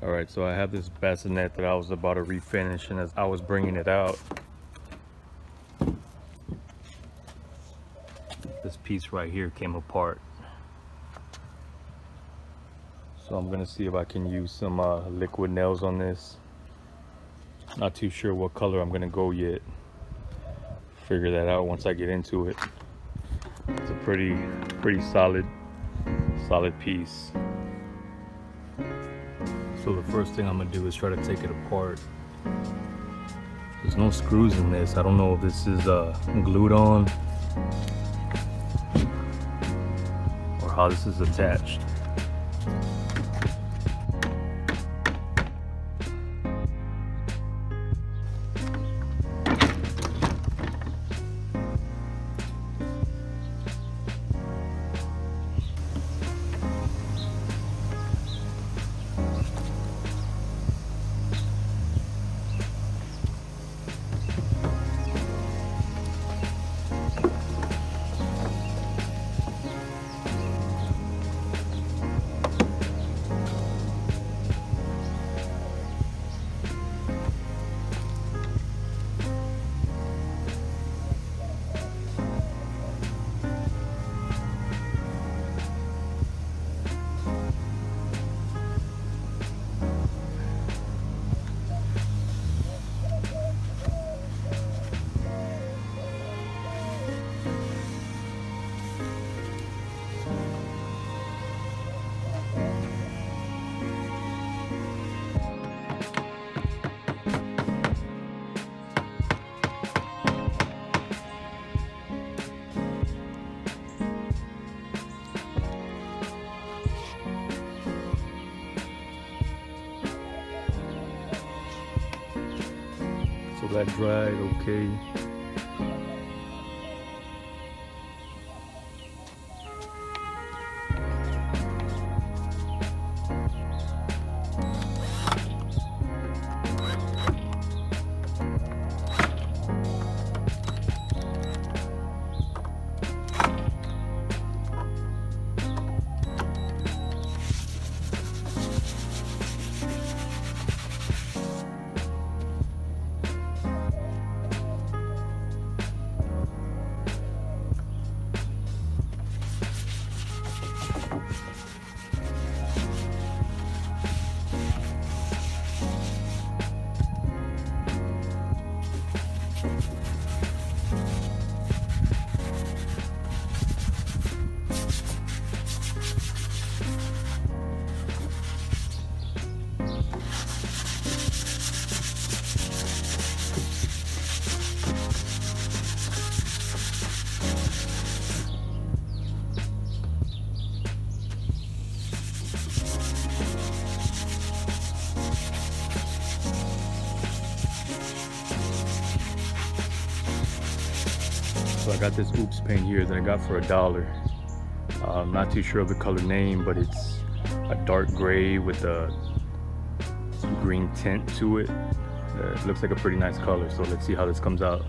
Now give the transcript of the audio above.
All right, so I have this bassinet that I was about to refinish and as I was bringing it out, this piece right here came apart. So I'm gonna see if I can use some uh, liquid nails on this. Not too sure what color I'm gonna go yet. Figure that out once I get into it. It's a pretty, pretty solid, solid piece. So the first thing I'm gonna do is try to take it apart. There's no screws in this. I don't know if this is uh, glued on or how this is attached. That dried okay. So I got this Oops paint here that I got for a dollar. Uh, I'm not too sure of the color name, but it's a dark gray with a green tint to it. Uh, it looks like a pretty nice color, so let's see how this comes out.